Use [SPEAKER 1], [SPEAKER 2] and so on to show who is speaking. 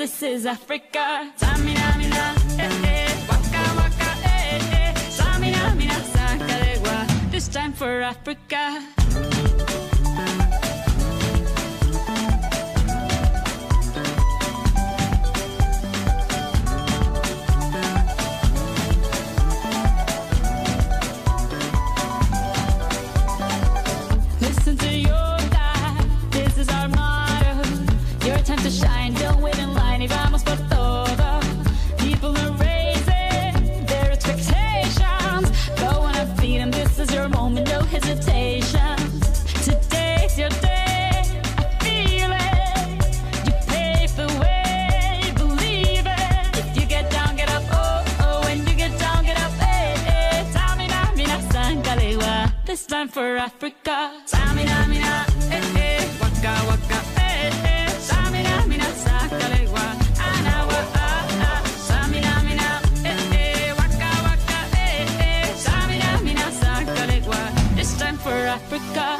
[SPEAKER 1] this is Africa. Tamina, mina, eh, eh, waka, waka, eh, eh. Samina, mina, this time for Africa. for Africa.
[SPEAKER 2] Samina, mina,
[SPEAKER 1] eh, eh, waka, waka, eh, eh. Samina, mina, sakalewa, anawa, ah, ah. Samina, mina, eh, eh, waka, waka, eh, eh. Samina, mina, sakalewa. It's time for Africa.